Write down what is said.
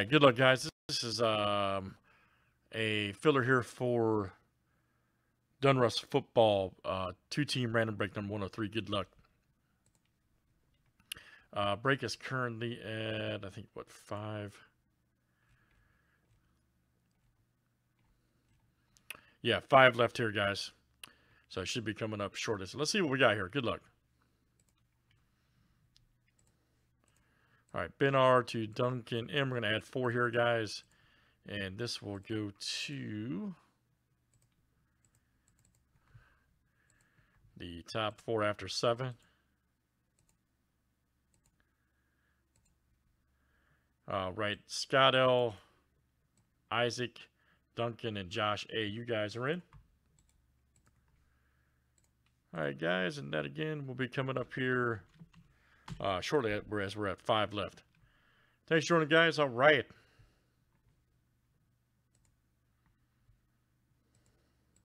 right, good luck, guys. This is um, a filler here for Donruss football, uh, two-team random break number 103. Good luck. Uh, break is currently at, I think, what, five? Yeah, five left here, guys. So it should be coming up shortly. So let's see what we got here. Good luck. All right, Ben R to Duncan M. We're going to add four here, guys. And this will go to the top four after seven. Right, Scott L, Isaac, Duncan, and Josh A. You guys are in. All right, guys, and that again will be coming up here uh, shortly, whereas we're at five left. Thanks for joining, guys. All right.